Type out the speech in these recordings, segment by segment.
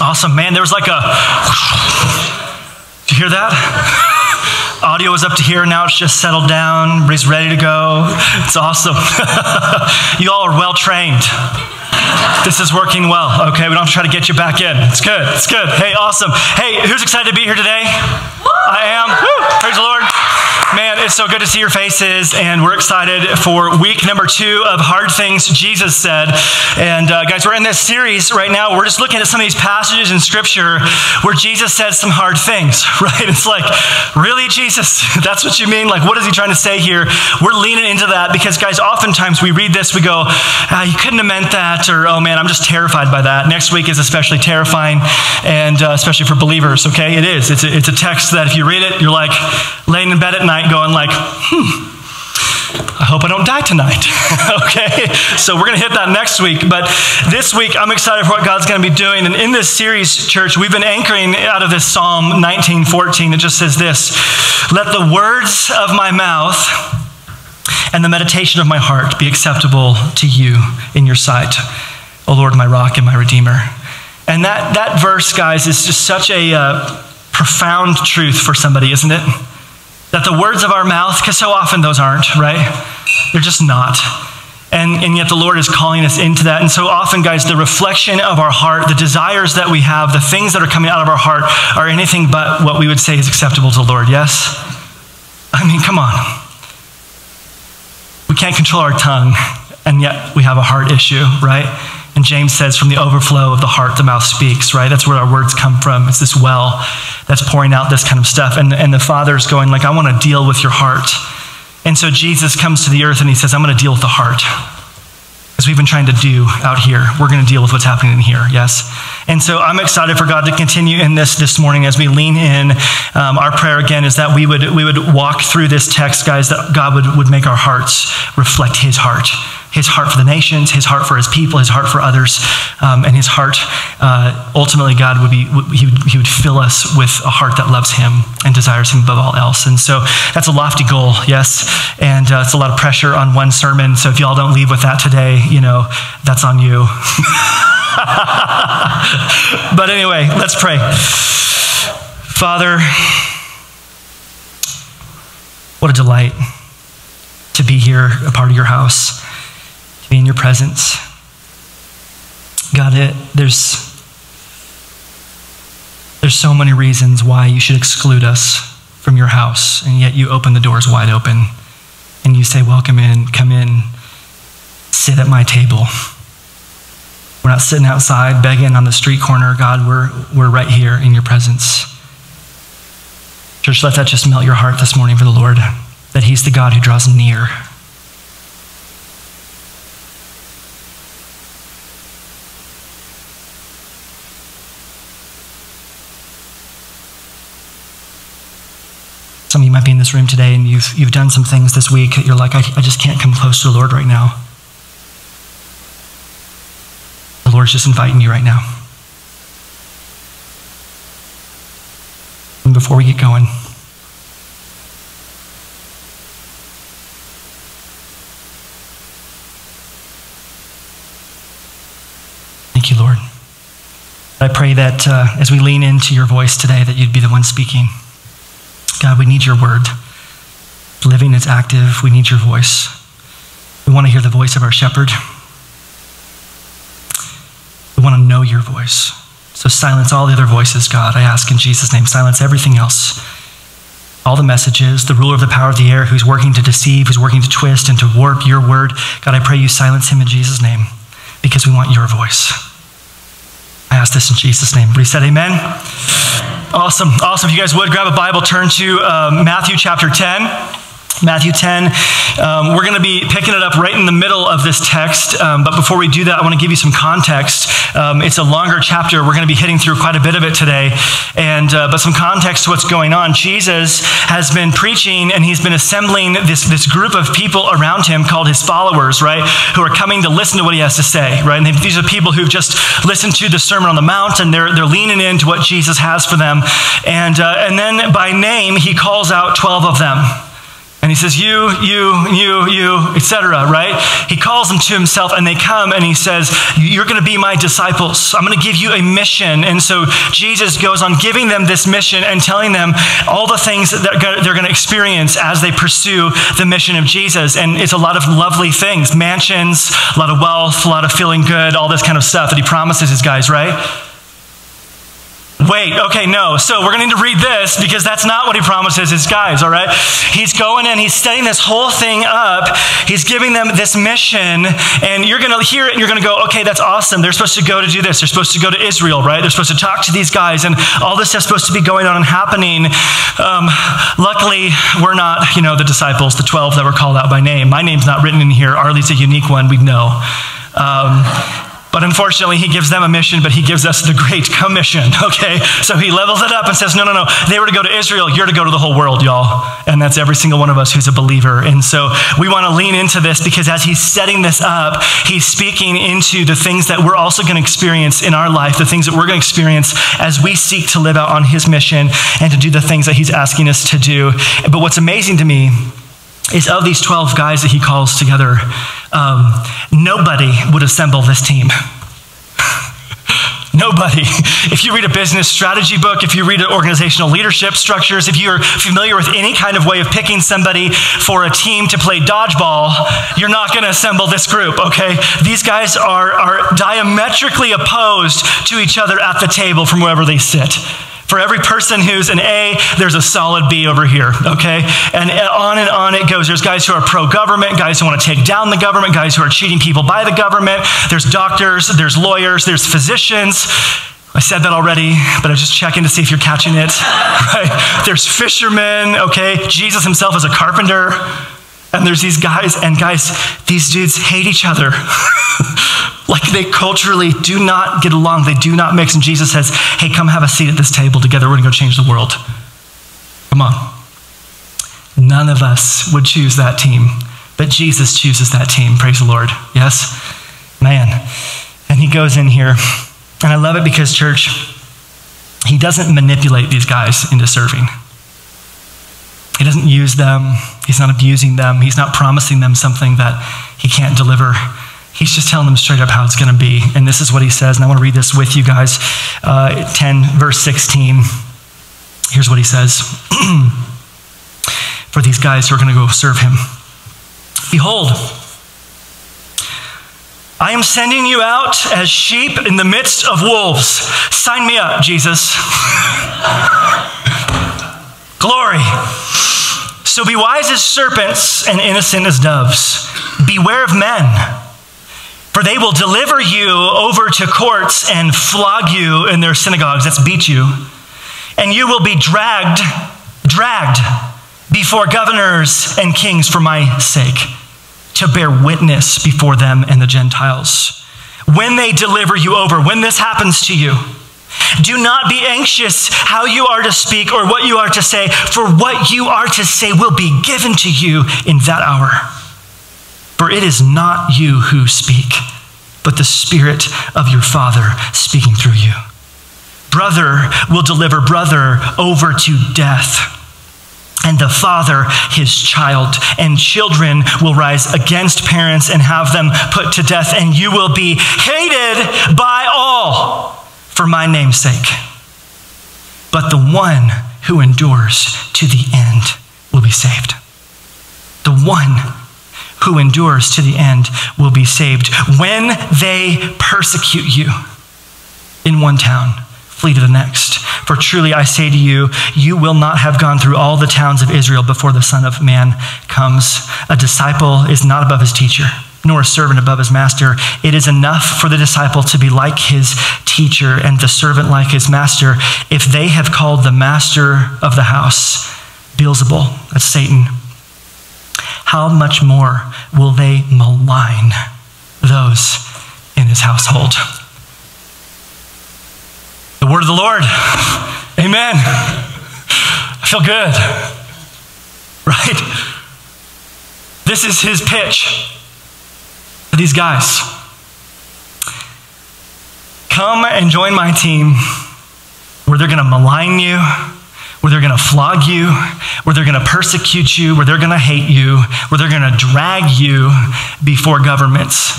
Awesome, man. There was like a. Did you hear that? Audio is up to here. Now it's just settled down. Everybody's ready to go. It's awesome. you all are well trained. This is working well. Okay, we don't have to try to get you back in. It's good. It's good. Hey, awesome. Hey, who's excited to be here today? I am. Woo! Praise the Lord. Man, it's so good to see your faces, and we're excited for week number two of Hard Things Jesus Said. And uh, guys, we're in this series right now. We're just looking at some of these passages in Scripture where Jesus said some hard things, right? It's like, really, Jesus? That's what you mean? Like, what is he trying to say here? We're leaning into that because, guys, oftentimes we read this, we go, ah, you couldn't have meant that, or oh man, I'm just terrified by that. Next week is especially terrifying, and uh, especially for believers, okay? It is. It's a, it's a text that if you read it, you're like laying in bed at night going like, hmm, I hope I don't die tonight. okay? So we're going to hit that next week. But this week, I'm excited for what God's going to be doing. And in this series, church, we've been anchoring out of this Psalm 1914. It just says this Let the words of my mouth and the meditation of my heart be acceptable to you in your sight, O Lord, my rock and my redeemer. And that, that verse, guys, is just such a uh, profound truth for somebody, isn't it? That the words of our mouth, because so often those aren't, right? They're just not. And, and yet the Lord is calling us into that. And so often, guys, the reflection of our heart, the desires that we have, the things that are coming out of our heart are anything but what we would say is acceptable to the Lord, yes? I mean, come on. We can't control our tongue, and yet we have a heart issue, right? And James says, from the overflow of the heart, the mouth speaks, right? That's where our words come from. It's this well that's pouring out this kind of stuff. And, and the Father's going, like, I want to deal with your heart. And so Jesus comes to the earth and he says, I'm going to deal with the heart. As we've been trying to do out here, we're going to deal with what's happening in here, yes? And so I'm excited for God to continue in this this morning as we lean in. Um, our prayer again is that we would, we would walk through this text, guys, that God would, would make our hearts reflect his heart his heart for the nations, his heart for his people, his heart for others, um, and his heart, uh, ultimately, God would be, he would, he would fill us with a heart that loves him and desires him above all else. And so that's a lofty goal, yes, and uh, it's a lot of pressure on one sermon. So if y'all don't leave with that today, you know, that's on you. but anyway, let's pray. Father, what a delight to be here, a part of your house be in your presence. God, it, there's, there's so many reasons why you should exclude us from your house, and yet you open the doors wide open and you say, Welcome in, come in, sit at my table. We're not sitting outside begging on the street corner. God, we're, we're right here in your presence. Church, let that just melt your heart this morning for the Lord, that He's the God who draws near. Some of you might be in this room today and you've, you've done some things this week. You're like, I, I just can't come close to the Lord right now. The Lord's just inviting you right now. And before we get going, Thank you, Lord. I pray that uh, as we lean into your voice today, that you'd be the one speaking. God, we need your word. Living is active. We need your voice. We want to hear the voice of our shepherd. We want to know your voice. So silence all the other voices, God. I ask in Jesus' name, silence everything else. All the messages, the ruler of the power of the air who's working to deceive, who's working to twist and to warp your word. God, I pray you silence him in Jesus' name because we want your voice. Ask this in Jesus' name. Everybody said amen. Awesome. Awesome. If you guys would grab a Bible, turn to uh, Matthew chapter 10. Matthew 10. Um, we're going to be picking it up right in the middle of this text. Um, but before we do that, I want to give you some context. Um, it's a longer chapter. We're going to be hitting through quite a bit of it today. And, uh, but some context to what's going on. Jesus has been preaching and he's been assembling this, this group of people around him called his followers, right? Who are coming to listen to what he has to say, right? And these are people who've just listened to the Sermon on the Mount and they're, they're leaning into what Jesus has for them. And, uh, and then by name, he calls out 12 of them. And he says, You, you, you, you, etc., right? He calls them to himself and they come and he says, You're going to be my disciples. I'm going to give you a mission. And so Jesus goes on giving them this mission and telling them all the things that they're going to experience as they pursue the mission of Jesus. And it's a lot of lovely things mansions, a lot of wealth, a lot of feeling good, all this kind of stuff that he promises his guys, right? Wait, okay, no. So we're going to need to read this because that's not what he promises his guys, all right? He's going in, he's setting this whole thing up. He's giving them this mission, and you're going to hear it and you're going to go, okay, that's awesome. They're supposed to go to do this. They're supposed to go to Israel, right? They're supposed to talk to these guys, and all this stuff's supposed to be going on and happening. Um, luckily, we're not, you know, the disciples, the 12 that were called out by name. My name's not written in here. Arlie's a unique one, we know. Um, but unfortunately, he gives them a mission, but he gives us the Great Commission, okay? So he levels it up and says, no, no, no. They were to go to Israel. You're to go to the whole world, y'all. And that's every single one of us who's a believer. And so we want to lean into this because as he's setting this up, he's speaking into the things that we're also going to experience in our life, the things that we're going to experience as we seek to live out on his mission and to do the things that he's asking us to do. But what's amazing to me is of these 12 guys that he calls together, um, nobody would assemble this team. Nobody. If you read a business strategy book, if you read organizational leadership structures, if you're familiar with any kind of way of picking somebody for a team to play dodgeball, you're not going to assemble this group, okay? These guys are, are diametrically opposed to each other at the table from wherever they sit. For every person who's an A, there's a solid B over here, okay? And on and on it goes. There's guys who are pro government, guys who want to take down the government, guys who are cheating people by the government. There's doctors, there's lawyers, there's physicians. I said that already, but I was just checking to see if you're catching it. Right? There's fishermen, okay? Jesus himself is a carpenter. And there's these guys, and guys, these dudes hate each other. like they culturally do not get along, they do not mix. And Jesus says, Hey, come have a seat at this table together. We're going to go change the world. Come on. None of us would choose that team, but Jesus chooses that team. Praise the Lord. Yes? Man. And he goes in here, and I love it because, church, he doesn't manipulate these guys into serving. He doesn't use them. He's not abusing them. He's not promising them something that he can't deliver. He's just telling them straight up how it's going to be. And this is what he says. And I want to read this with you guys. Uh, 10, verse 16. Here's what he says for these guys who are going to go serve him Behold, I am sending you out as sheep in the midst of wolves. Sign me up, Jesus. Glory. So be wise as serpents and innocent as doves. Beware of men, for they will deliver you over to courts and flog you in their synagogues. That's beat you. And you will be dragged, dragged before governors and kings for my sake, to bear witness before them and the Gentiles. When they deliver you over, when this happens to you, do not be anxious how you are to speak or what you are to say, for what you are to say will be given to you in that hour. For it is not you who speak, but the Spirit of your Father speaking through you. Brother will deliver brother over to death and the father his child, and children will rise against parents and have them put to death, and you will be hated by all for my name's sake. But the one who endures to the end will be saved. The one who endures to the end will be saved. When they persecute you in one town, flee to the next. For truly I say to you, you will not have gone through all the towns of Israel before the Son of Man comes. A disciple is not above his teacher nor a servant above his master. It is enough for the disciple to be like his teacher and the servant like his master if they have called the master of the house Beelzebul, that's Satan. How much more will they malign those in his household? The word of the Lord. Amen. I feel good. Right? This is his pitch these guys. Come and join my team where they're going to malign you, where they're going to flog you, where they're going to persecute you, where they're going to hate you, where they're going to drag you before governments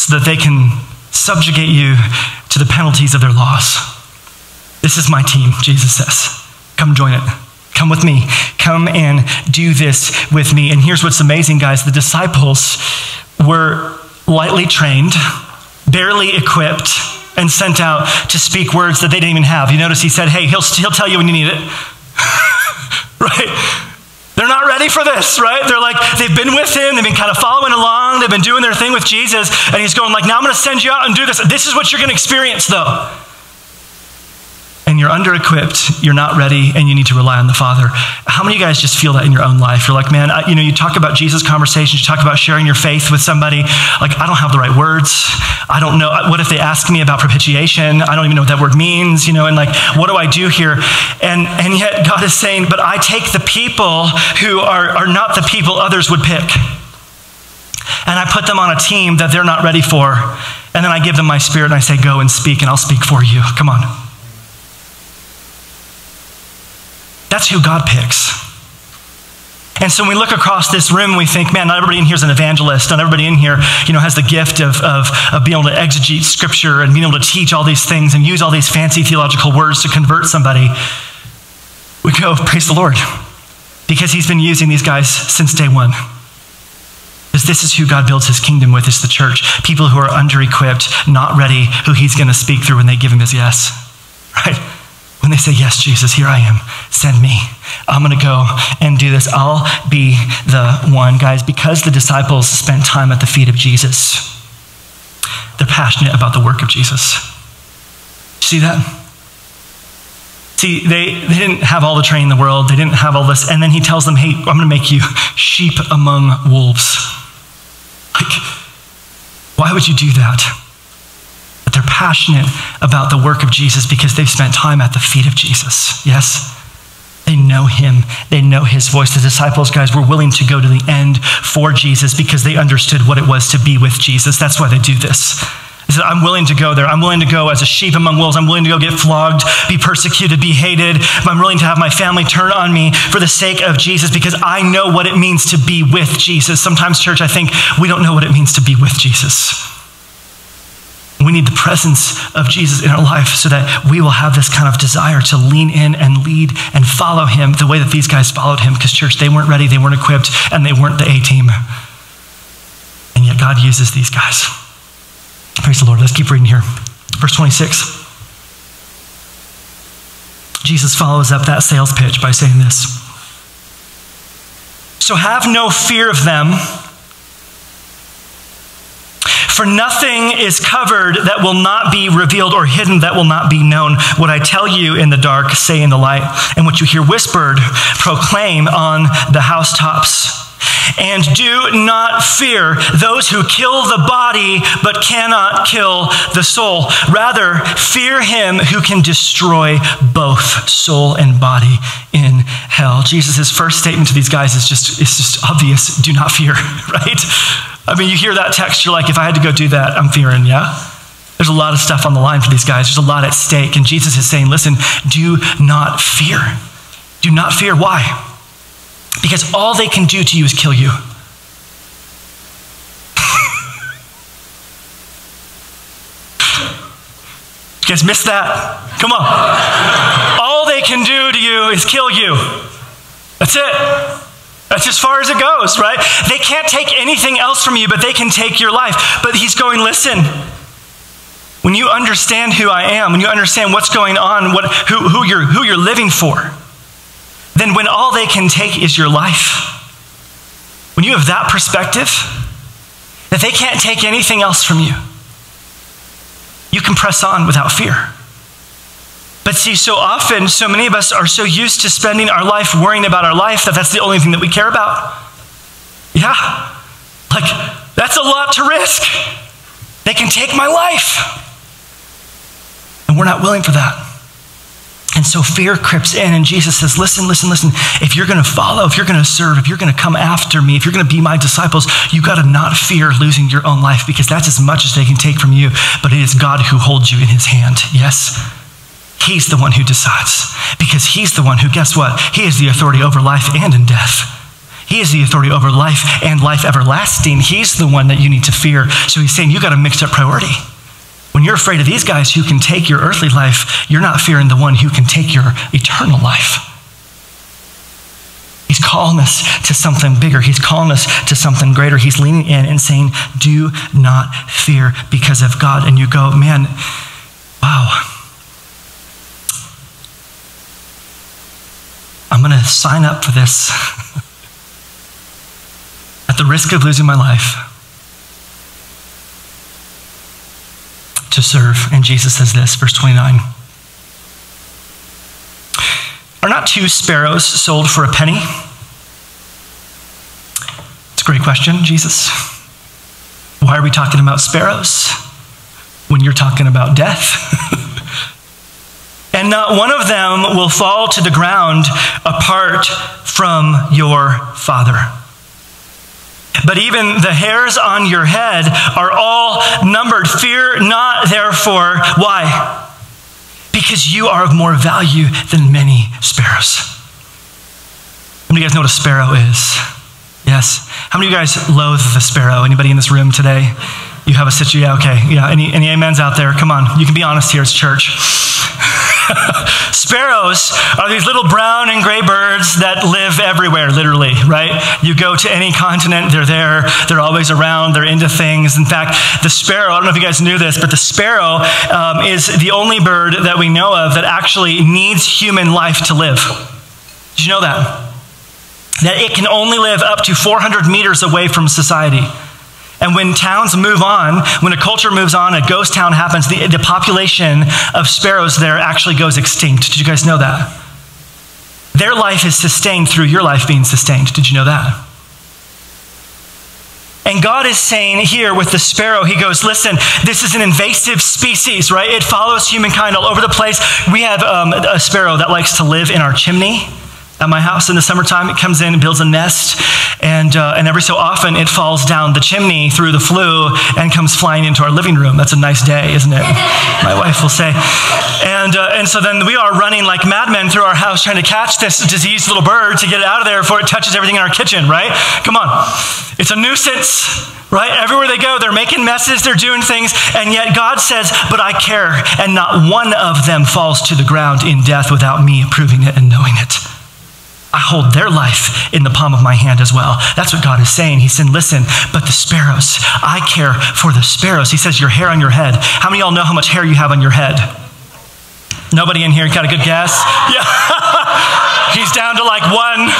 so that they can subjugate you to the penalties of their laws. This is my team, Jesus says. Come join it. Come with me. Come and do this with me. And here's what's amazing, guys the disciples were lightly trained, barely equipped and sent out to speak words that they didn't even have. You notice he said, Hey, he'll, he'll tell you when you need it. right? They're not ready for this, right? They're like, they've been with him, they've been kind of following along, they've been doing their thing with Jesus, and he's going like, now I'm going to send you out and do this. This is what you're going to experience, though and you're under equipped, you're not ready, and you need to rely on the Father. How many of you guys just feel that in your own life? You're like, man, I, you know, you talk about Jesus conversations, you talk about sharing your faith with somebody. Like, I don't have the right words. I don't know. What if they ask me about propitiation? I don't even know what that word means, you know, and like, what do I do here? And, and yet, God is saying, but I take the people who are, are not the people others would pick. And I put them on a team that they're not ready for. And then I give them my spirit and I say, go and speak, and I'll speak for you. Come on. That's who God picks. And so when we look across this room, we think, man, not everybody in here is an evangelist. Not everybody in here, you know, has the gift of, of, of being able to exegete scripture and being able to teach all these things and use all these fancy theological words to convert somebody. We go, praise the Lord. Because he's been using these guys since day one. Because this is who God builds his kingdom with, is the church. People who are under equipped, not ready, who he's going to speak through when they give him his yes. Right? When they say, Yes, Jesus, here I am, send me. I'm going to go and do this. I'll be the one. Guys, because the disciples spent time at the feet of Jesus, they're passionate about the work of Jesus. See that? See, they, they didn't have all the training in the world, they didn't have all this. And then he tells them, Hey, I'm going to make you sheep among wolves. Like, why would you do that? Passionate about the work of Jesus because they've spent time at the feet of Jesus. Yes? They know him. They know his voice. The disciples, guys, were willing to go to the end for Jesus because they understood what it was to be with Jesus. That's why they do this. They said, I'm willing to go there. I'm willing to go as a sheep among wolves. I'm willing to go get flogged, be persecuted, be hated. I'm willing to have my family turn on me for the sake of Jesus because I know what it means to be with Jesus. Sometimes, church, I think we don't know what it means to be with Jesus. We need the presence of Jesus in our life so that we will have this kind of desire to lean in and lead and follow him the way that these guys followed him. Because, church, they weren't ready, they weren't equipped, and they weren't the A team. And yet, God uses these guys. Praise the Lord. Let's keep reading here. Verse 26. Jesus follows up that sales pitch by saying this So have no fear of them for nothing is covered that will not be revealed or hidden that will not be known. What I tell you in the dark, say in the light, and what you hear whispered, proclaim on the housetops. And do not fear those who kill the body but cannot kill the soul. Rather, fear him who can destroy both soul and body in hell. Jesus' first statement to these guys is just, it's just obvious do not fear, right? I mean, you hear that text, you're like, if I had to go do that, I'm fearing, yeah? There's a lot of stuff on the line for these guys. There's a lot at stake. And Jesus is saying, listen, do not fear. Do not fear. Why? Because all they can do to you is kill you. you guys missed that? Come on. all they can do to you is kill you. That's it. That's as far as it goes, right? They can't take anything else from you, but they can take your life. But he's going, listen, when you understand who I am, when you understand what's going on, what, who, who, you're, who you're living for, then when all they can take is your life, when you have that perspective, that they can't take anything else from you, you can press on without fear. But see, so often, so many of us are so used to spending our life worrying about our life that that's the only thing that we care about. Yeah. Like, that's a lot to risk. They can take my life. And we're not willing for that. And so fear creeps in, and Jesus says, Listen, listen, listen. If you're going to follow, if you're going to serve, if you're going to come after me, if you're going to be my disciples, you got to not fear losing your own life because that's as much as they can take from you. But it is God who holds you in his hand. Yes? He's the one who decides because he's the one who, guess what? He is the authority over life and in death. He is the authority over life and life everlasting. He's the one that you need to fear. So he's saying you got a mixed up priority. When you're afraid of these guys who can take your earthly life, you're not fearing the one who can take your eternal life. He's calling us to something bigger. He's calling us to something greater. He's leaning in and saying, Do not fear because of God. And you go, Man, wow. I'm going to sign up for this at the risk of losing my life to serve. And Jesus says this, verse 29. Are not two sparrows sold for a penny? It's a great question, Jesus. Why are we talking about sparrows when you're talking about death? and not one of them will fall to the ground apart from your Father. But even the hairs on your head are all numbered. Fear not, therefore. Why? Because you are of more value than many sparrows. How many of you guys know what a sparrow is? Yes. How many of you guys loathe the sparrow? Anybody in this room today? You have a situation? Yeah, okay. Yeah, any, any amens out there? Come on. You can be honest here. It's church. Sparrows are these little brown and gray birds that live everywhere, literally, right? You go to any continent, they're there. They're always around. They're into things. In fact, the sparrow, I don't know if you guys knew this, but the sparrow um, is the only bird that we know of that actually needs human life to live. Did you know that? That it can only live up to 400 meters away from society. And when towns move on, when a culture moves on, a ghost town happens, the, the population of sparrows there actually goes extinct. Did you guys know that? Their life is sustained through your life being sustained. Did you know that? And God is saying here with the sparrow, He goes, Listen, this is an invasive species, right? It follows humankind all over the place. We have um, a sparrow that likes to live in our chimney at my house in the summertime. It comes in and builds a nest, and, uh, and every so often it falls down the chimney through the flue and comes flying into our living room. That's a nice day, isn't it? my wife will say. And, uh, and so then we are running like madmen through our house trying to catch this diseased little bird to get it out of there before it touches everything in our kitchen, right? Come on. It's a nuisance. Right? Everywhere they go, they're making messes, they're doing things, and yet God says, But I care, and not one of them falls to the ground in death without me approving it and knowing it. I hold their life in the palm of my hand as well. That's what God is saying. He said, Listen, but the sparrows, I care for the sparrows. He says, Your hair on your head. How many of y'all know how much hair you have on your head? Nobody in here got a good guess? Yeah. He's down to like one.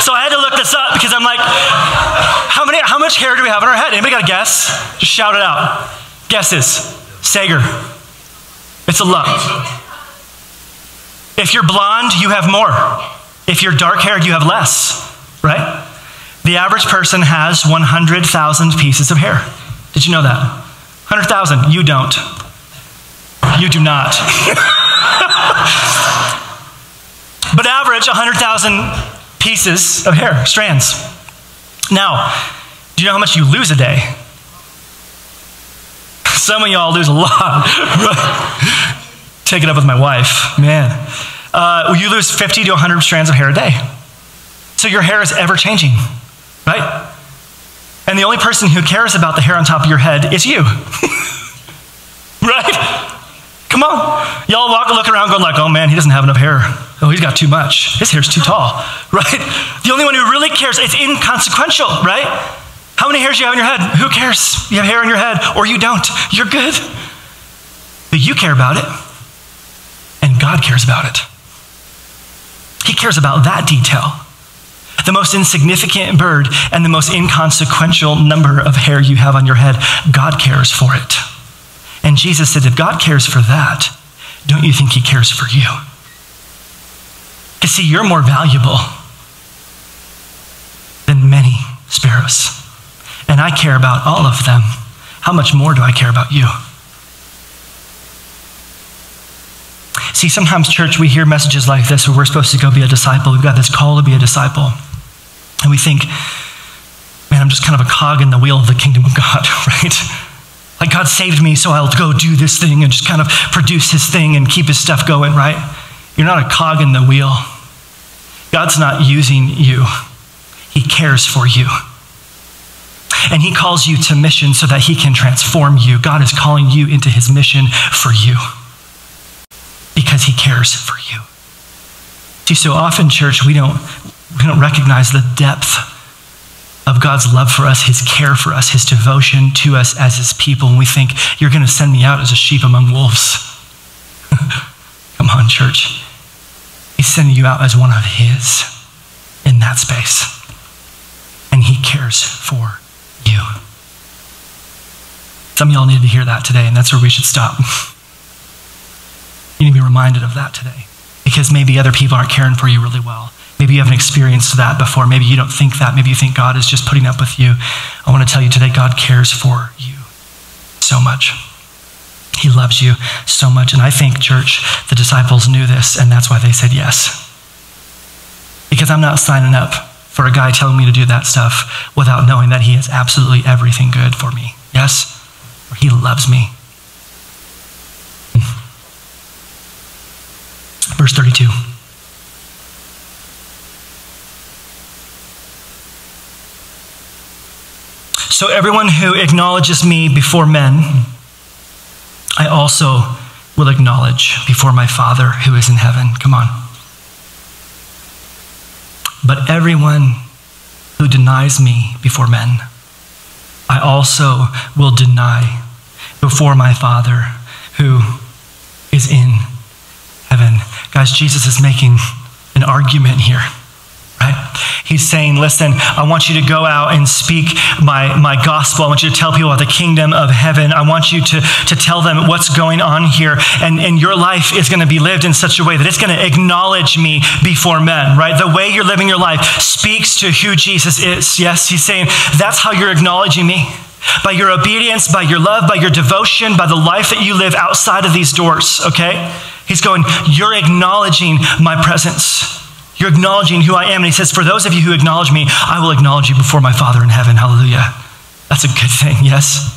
so I had to look this up because I'm like, how, many, how much hair do we have on our head? Anybody got a guess? Just shout it out. Guesses. Sager. It's a lot. If you're blonde, you have more. If you're dark haired, you have less, right? The average person has 100,000 pieces of hair. Did you know that? 100,000. You don't. You do not. but average 100,000 pieces of hair, strands. Now, do you know how much you lose a day? Some of y'all lose a lot. take it up with my wife. Man, uh, you lose 50 to 100 strands of hair a day. So your hair is ever changing, right? And the only person who cares about the hair on top of your head is you. right? Come on. Y'all walk look around going like, oh man, he doesn't have enough hair. Oh, he's got too much. His hair's too tall. Right? The only one who really cares, it's inconsequential, right? How many hairs do you have on your head? Who cares? You have hair on your head or you don't. You're good. But you care about it. God cares about it. He cares about that detail. The most insignificant bird and the most inconsequential number of hair you have on your head, God cares for it. And Jesus said, if God cares for that, don't you think He cares for you? Because, see, you're more valuable than many sparrows. And I care about all of them. How much more do I care about you? See, sometimes, church, we hear messages like this where we're supposed to go be a disciple. We've got this call to be a disciple. And we think, man, I'm just kind of a cog in the wheel of the kingdom of God, right? Like, God saved me, so I'll go do this thing and just kind of produce his thing and keep his stuff going, right? You're not a cog in the wheel. God's not using you, he cares for you. And he calls you to mission so that he can transform you. God is calling you into his mission for you cares for you. See, so often, church, we don't, we don't recognize the depth of God's love for us, his care for us, his devotion to us as his people. And we think, you're going to send me out as a sheep among wolves. Come on, church. He's sending you out as one of his in that space. And he cares for you. Some of y'all needed to hear that today, and that's where we should stop. you need to be reminded of that today because maybe other people aren't caring for you really well. Maybe you haven't experienced that before. Maybe you don't think that. Maybe you think God is just putting up with you. I want to tell you today God cares for you so much. He loves you so much. And I think, church, the disciples knew this, and that's why they said yes. Because I'm not signing up for a guy telling me to do that stuff without knowing that he has absolutely everything good for me. Yes? He loves me. Verse 32. So everyone who acknowledges me before men, I also will acknowledge before my Father who is in heaven. Come on. But everyone who denies me before men, I also will deny before my Father who is in heaven. Guys, Jesus is making an argument here right? He's saying, listen, I want you to go out and speak my, my gospel. I want you to tell people about the kingdom of heaven. I want you to, to tell them what's going on here. And, and your life is going to be lived in such a way that it's going to acknowledge me before men, right? The way you're living your life speaks to who Jesus is. Yes, he's saying, that's how you're acknowledging me. By your obedience, by your love, by your devotion, by the life that you live outside of these doors, okay? He's going, You're acknowledging my presence. You're acknowledging who I am. And he says, For those of you who acknowledge me, I will acknowledge you before my Father in heaven. Hallelujah. That's a good thing, yes?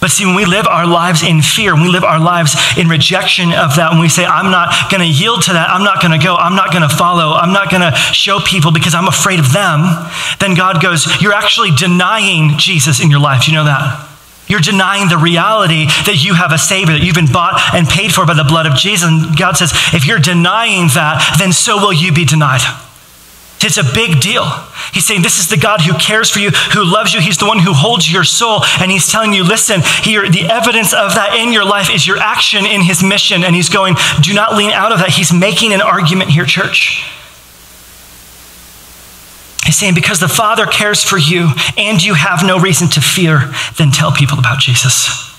But see, when we live our lives in fear, when we live our lives in rejection of that, when we say, I'm not going to yield to that, I'm not going to go, I'm not going to follow, I'm not going to show people because I'm afraid of them, then God goes, You're actually denying Jesus in your life. Do you know that? You're denying the reality that you have a Savior, that you've been bought and paid for by the blood of Jesus. And God says, if you're denying that, then so will you be denied. It's a big deal. He's saying, This is the God who cares for you, who loves you. He's the one who holds your soul. And He's telling you, Listen, here, the evidence of that in your life is your action in His mission. And He's going, Do not lean out of that. He's making an argument here, church. He's saying, because the Father cares for you and you have no reason to fear, then tell people about Jesus.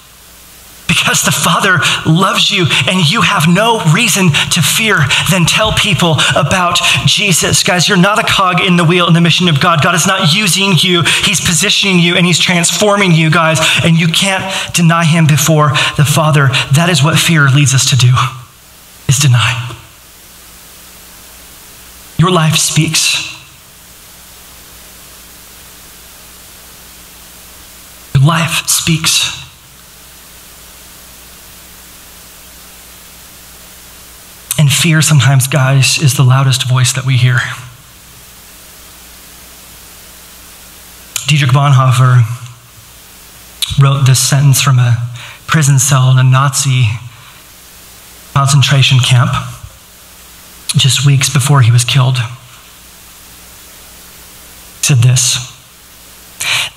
Because the Father loves you and you have no reason to fear, then tell people about Jesus. Guys, you're not a cog in the wheel in the mission of God. God is not using you, He's positioning you and He's transforming you, guys, and you can't deny Him before the Father. That is what fear leads us to do, is deny. Your life speaks. Life speaks. And fear sometimes, guys, is the loudest voice that we hear. Dietrich Bonhoeffer wrote this sentence from a prison cell in a Nazi concentration camp just weeks before he was killed. He said this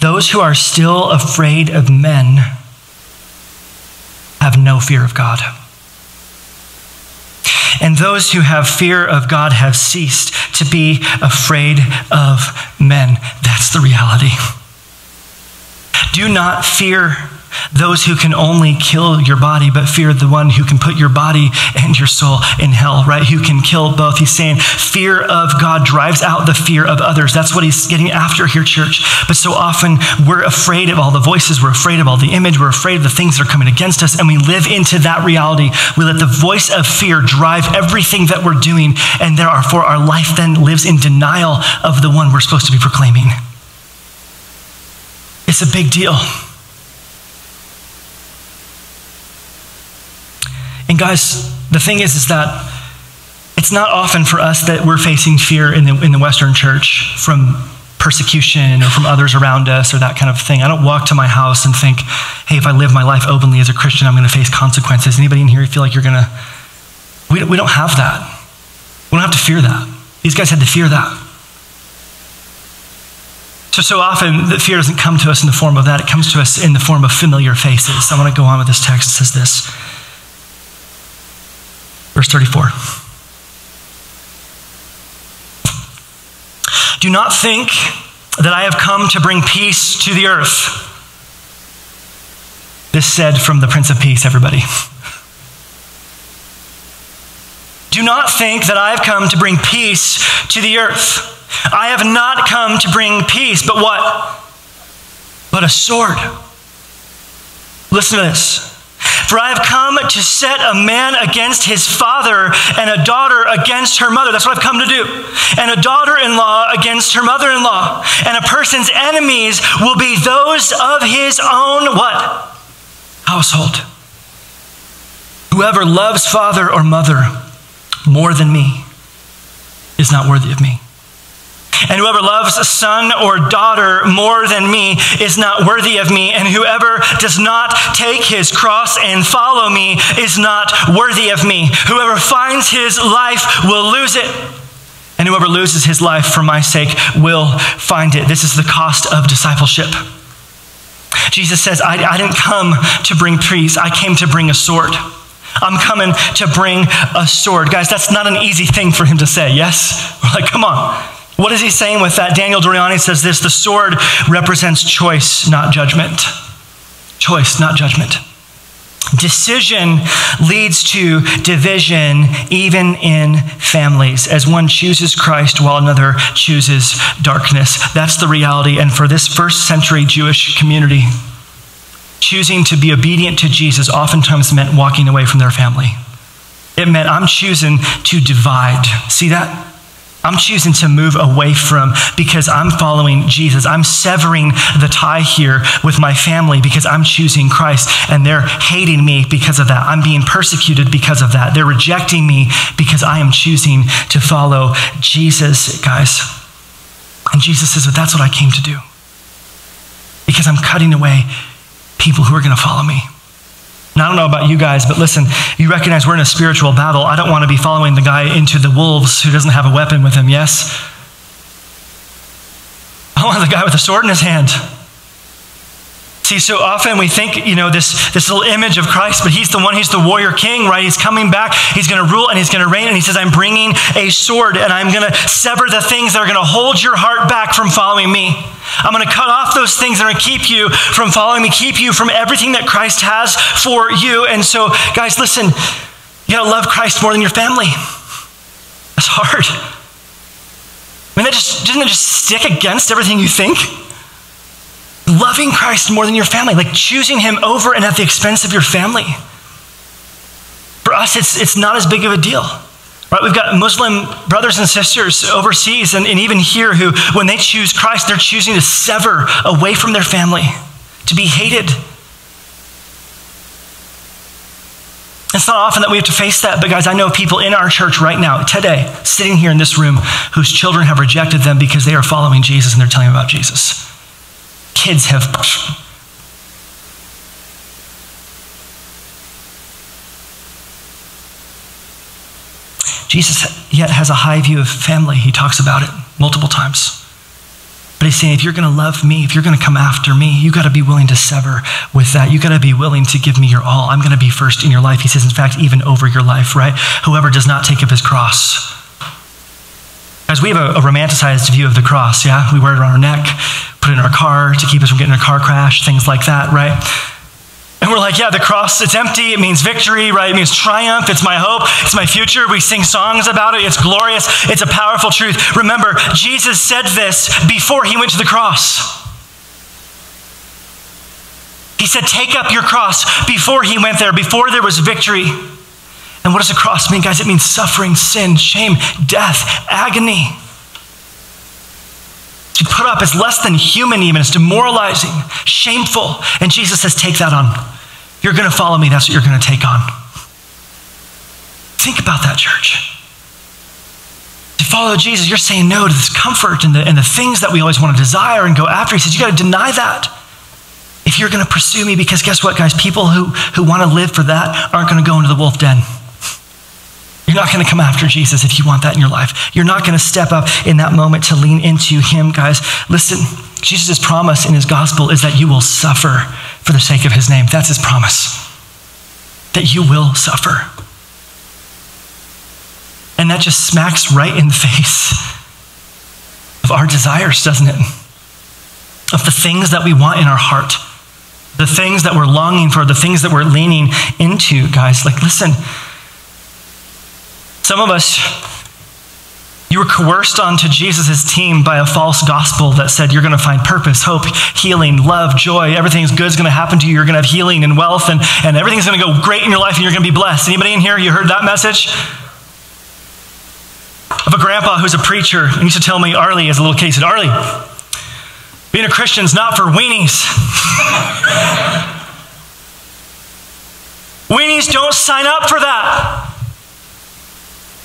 those who are still afraid of men have no fear of God. And those who have fear of God have ceased to be afraid of men. That's the reality. Do not fear those who can only kill your body, but fear the one who can put your body and your soul in hell, right? Who can kill both. He's saying fear of God drives out the fear of others. That's what he's getting after here, church. But so often we're afraid of all the voices, we're afraid of all the image, we're afraid of the things that are coming against us, and we live into that reality. We let the voice of fear drive everything that we're doing, and therefore our life then lives in denial of the one we're supposed to be proclaiming. It's a big deal. And guys, the thing is, is that it's not often for us that we're facing fear in the, in the Western church from persecution or from others around us or that kind of thing. I don't walk to my house and think, hey, if I live my life openly as a Christian, I'm going to face consequences. Anybody in here feel like you're going to? We, we don't have that. We don't have to fear that. These guys had to fear that. So, so often, the fear doesn't come to us in the form of that. It comes to us in the form of familiar faces. I want to go on with this text. It says this. Verse 34. Do not think that I have come to bring peace to the earth. This said from the Prince of Peace, everybody. Do not think that I have come to bring peace to the earth. I have not come to bring peace, but what? But a sword. Listen to this. For I have come to set a man against his father, and a daughter against her mother. That's what I've come to do. And a daughter in law against her mother in law. And a person's enemies will be those of his own what? Household. Whoever loves father or mother more than me is not worthy of me. And whoever loves son or daughter more than me is not worthy of me. And whoever does not take his cross and follow me is not worthy of me. Whoever finds his life will lose it. And whoever loses his life for my sake will find it. This is the cost of discipleship. Jesus says, I, I didn't come to bring peace, I came to bring a sword. I'm coming to bring a sword. Guys, that's not an easy thing for him to say, yes? We're like, come on. What is he saying with that? Daniel Doriani says this the sword represents choice, not judgment. Choice, not judgment. Decision leads to division, even in families, as one chooses Christ while another chooses darkness. That's the reality. And for this first century Jewish community, choosing to be obedient to Jesus oftentimes meant walking away from their family. It meant I'm choosing to divide. See that? I'm choosing to move away from because I'm following Jesus. I'm severing the tie here with my family because I'm choosing Christ and they're hating me because of that. I'm being persecuted because of that. They're rejecting me because I am choosing to follow Jesus, guys. And Jesus says, but that's what I came to do because I'm cutting away people who are going to follow me. And I don't know about you guys, but listen, you recognize we're in a spiritual battle. I don't want to be following the guy into the wolves who doesn't have a weapon with him, yes? I want the guy with a sword in his hand. See, so often we think, you know, this, this little image of Christ, but he's the one, he's the warrior king, right? He's coming back, he's going to rule and he's going to reign. And he says, I'm bringing a sword and I'm going to sever the things that are going to hold your heart back from following me. I'm going to cut off those things that are going to keep you from following me, keep you from everything that Christ has for you. And so, guys, listen, you got to love Christ more than your family. That's hard. I mean, that just, doesn't it just stick against everything you think? Loving Christ more than your family, like choosing Him over and at the expense of your family. For us, it's, it's not as big of a deal. Right? We've got Muslim brothers and sisters overseas and, and even here who, when they choose Christ, they're choosing to sever away from their family, to be hated. It's not often that we have to face that, but guys, I know people in our church right now, today, sitting here in this room, whose children have rejected them because they are following Jesus and they're telling about Jesus kids have Jesus yet has a high view of family. He talks about it multiple times. But he's saying, if you're going to love me, if you're going to come after me, you got to be willing to sever with that. You got to be willing to give me your all. I'm going to be first in your life. He says, in fact, even over your life, right? Whoever does not take up his cross. As we have a, a romanticized view of the cross, yeah? We wear it around our neck put in our car to keep us from getting a car crash, things like that, right? And we're like, yeah, the cross, it's empty. It means victory, right? It means triumph. It's my hope. It's my future. We sing songs about it. It's glorious. It's a powerful truth. Remember, Jesus said this before he went to the cross. He said, Take up your cross before he went there, before there was victory. And what does the cross mean, guys? It means suffering, sin, shame, death, agony to put up is less than human, even. It's demoralizing, shameful. And Jesus says, Take that on. You're going to follow me. That's what you're going to take on. Think about that, church. To follow Jesus, you're saying no to this comfort and the, and the things that we always want to desire and go after. He says, You got to deny that if you're going to pursue me, because guess what, guys? People who, who want to live for that aren't going to go into the wolf den. You're not going to come after Jesus if you want that in your life. You're not going to step up in that moment to lean into him, guys. Listen, Jesus' promise in his gospel is that you will suffer for the sake of his name. That's his promise. That you will suffer. And that just smacks right in the face of our desires, doesn't it? Of the things that we want in our heart, the things that we're longing for, the things that we're leaning into, guys. Like, listen, some of us, you were coerced onto Jesus' team by a false gospel that said you're going to find purpose, hope, healing, love, joy. Everything's good is going to happen to you. You're going to have healing and wealth, and, and everything's going to go great in your life, and you're going to be blessed. Anybody in here, you heard that message? Of a grandpa who's a preacher, and used to tell me, Arlie, as a little kid, said, Arlie, being a Christian's not for weenies. weenies don't sign up for that.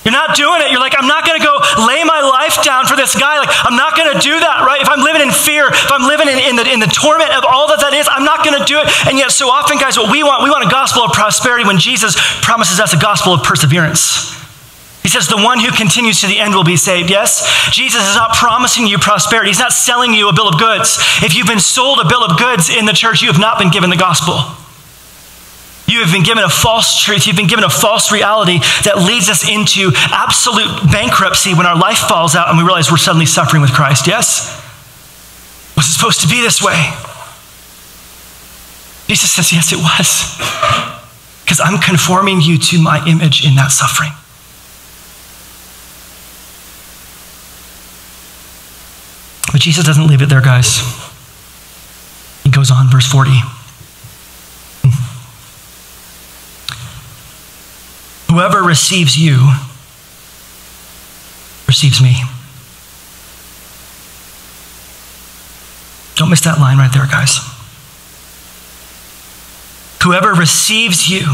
You're not doing it. You're like, I'm not going to go lay my life down for this guy. Like, I'm not going to do that, right? If I'm living in fear, if I'm living in, in, the, in the torment of all that that is, I'm not going to do it. And yet, so often, guys, what we want, we want a gospel of prosperity when Jesus promises us a gospel of perseverance. He says, the one who continues to the end will be saved. Yes, Jesus is not promising you prosperity. He's not selling you a bill of goods. If you've been sold a bill of goods in the church, you have not been given the gospel. You have been given a false truth. You've been given a false reality that leads us into absolute bankruptcy when our life falls out and we realize we're suddenly suffering with Christ. Yes? Was it supposed to be this way? Jesus says, Yes, it was. Because I'm conforming you to my image in that suffering. But Jesus doesn't leave it there, guys. He goes on, verse 40. Whoever receives you receives me. Don't miss that line right there, guys. Whoever receives you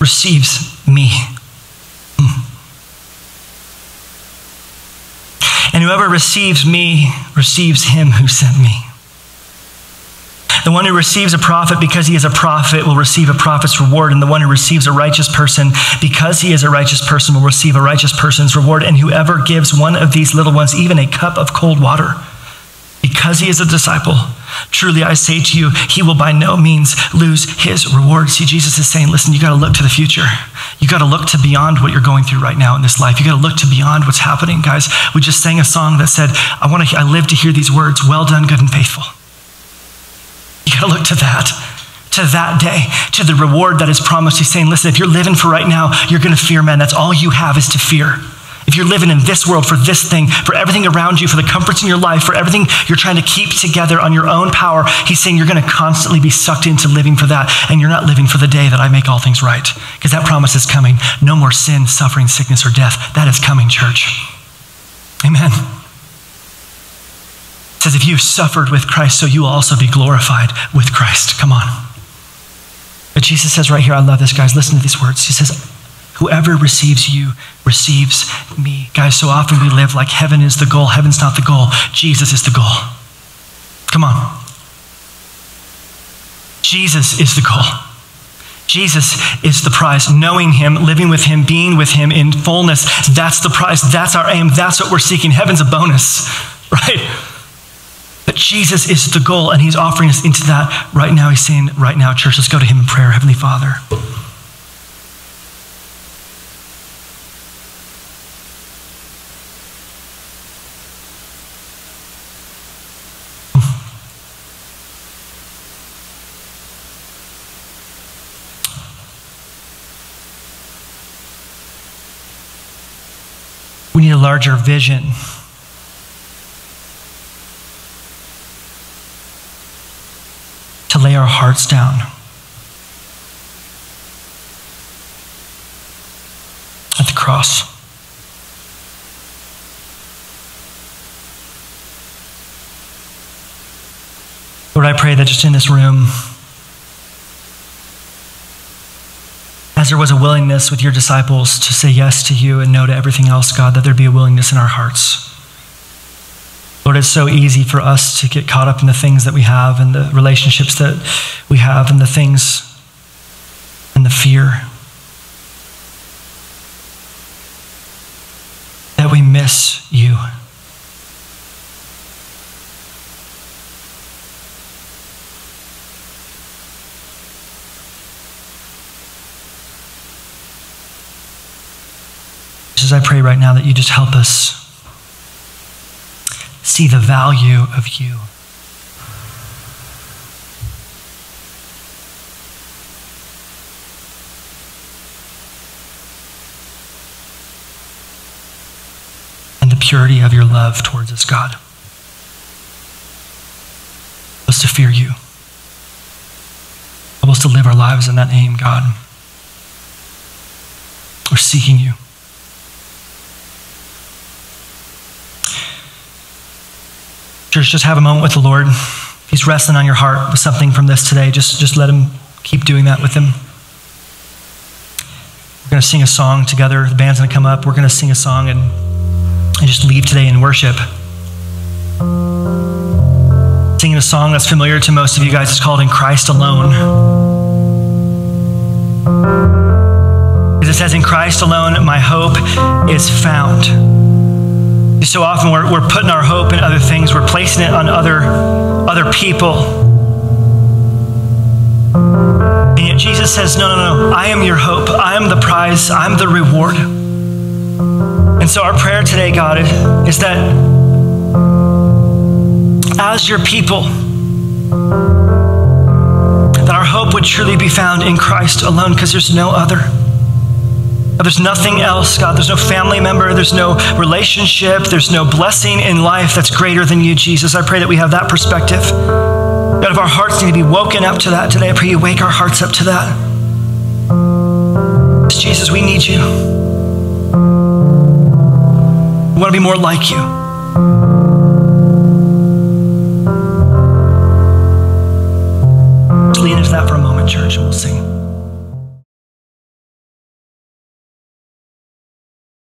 receives me. Hmm. And whoever receives me receives him who sent me. The one who receives a prophet because he is a prophet will receive a prophet's reward, and the one who receives a righteous person because he is a righteous person will receive a righteous person's reward. And whoever gives one of these little ones even a cup of cold water because he is a disciple, truly I say to you, he will by no means lose his reward. See, Jesus is saying, listen, you got to look to the future. You got to look to beyond what you're going through right now in this life. You got to look to beyond what's happening, guys. We just sang a song that said, I want to, I live to hear these words, well done, good and faithful. To look to that, to that day, to the reward that is promised. He's saying, listen, if you're living for right now, you're going to fear men. That's all you have is to fear. If you're living in this world for this thing, for everything around you, for the comforts in your life, for everything you're trying to keep together on your own power, he's saying you're going to constantly be sucked into living for that. And you're not living for the day that I make all things right. Because that promise is coming. No more sin, suffering, sickness, or death. That is coming, church. Amen. Says, if you've suffered with Christ, so you will also be glorified with Christ. Come on. But Jesus says right here, I love this, guys. Listen to these words. He says, Whoever receives you receives me. Guys, so often we live like heaven is the goal. Heaven's not the goal, Jesus is the goal. Come on. Jesus is the goal. Jesus is the prize. Knowing Him, living with Him, being with Him in fullness, that's the prize. That's our aim. That's what we're seeking. Heaven's a bonus, right? Jesus is the goal, and He's offering us into that right now. He's saying, right now, church, let's go to Him in prayer. Heavenly Father. We need a larger vision. To lay our hearts down. At the cross. Lord, I pray that just in this room, as there was a willingness with your disciples to say yes to you and no to everything else, God, that there be a willingness in our hearts. Lord, it's so easy for us to get caught up in the things that we have and the relationships that we have and the things and the fear that we miss you. As I pray right now that you just help us see the value of you. And the purity of your love towards us, God. Help us to fear you. Help us to live our lives in that name, God. We're seeking you. Church, just have a moment with the Lord. If he's wrestling on your heart with something from this today, just, just let him keep doing that with him. We're going to sing a song together. The band's going to come up. We're going to sing a song and, and just leave today in worship. Singing a song that's familiar to most of you guys. It's called In Christ Alone. It says, In Christ alone, my hope is found. So often we're, we're putting our hope in other things, we're placing it on other, other people. And yet Jesus says, No, no, no, I am your hope. I am the prize. I'm the reward. And so our prayer today, God, is that as your people, that our hope would truly be found in Christ alone because there's no other. There's nothing else, God. There's no family member. There's no relationship. There's no blessing in life that's greater than you, Jesus. I pray that we have that perspective. God, if our hearts need to be woken up to that today, I pray you wake our hearts up to that. Jesus, we need you. We want to be more like you. Let's lean into that for a moment, church, and we'll sing.